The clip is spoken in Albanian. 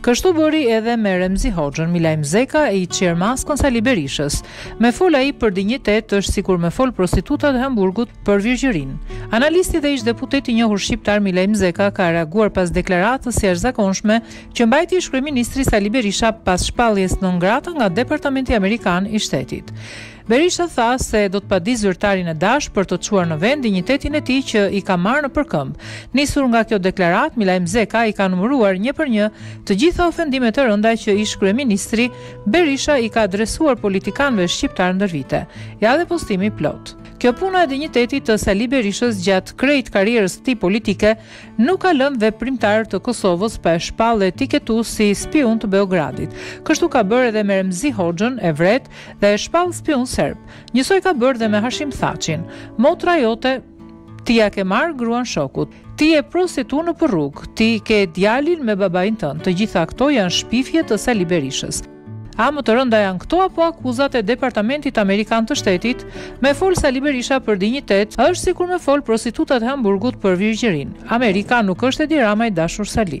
Kështu bëri edhe me Remzi Hoxhën, Milaim Zeka ia çjerr maskën Sali Berishës. Me fol ai për dinjitet është sikur me fol prostitutat e Hamburgut për virgjërinë. Analisti dhe ish deputeti i njohur shqiptar Milaim Zeka ka reaguar pas deklaratës së jashtëzakonshme që mbajti ish kryeministri Sali Berisha pas shpalljes non grata nga Departamenti Amerikan i Shtetit. Berisha tha se do të padisë zyrtarin e DASH për të çuar në vend dinjitetin e tij që i ka marrë nëpër këmbë. Nisur nga kjo deklaratë, Milaim Zeka i ka numëruar një për një të gjitha ofendimet e rënda që ish-kryeministri Berisha i ka adresuar politikanëve shqiptarë ndër vite. Ja dhe postimi i plotë. Kjo puna e dinjitetit të Sali Berishës gjatë krejt karrierës së tij politike nuk ka lënë veprimtar të Kosovës pa e shpallë e etiketu si spiun të Beogradit. Kështu ka bërë edhe me Remzi Hoxhën, e vret, Dhe e shpall spiun serb. Njësoj ka bërë dhe me Hashim Thaçin. Motra jote Ti ia ke marrë gruan shokut. Ti je prostitu nëpër rrugë. Ti ke djalin me babain tënd. Të gjitha këto janë shpifje të Sali Berishës. A më të rënda janë këto apo akuzat e Departamentit Amerikan të Shtetit? Me fol Sali Berisha për dinjitet, është sikur me fol prostitutat e Hamburgut për virgjërinë. Amerika nuk është Edi Rama i dashur Sali.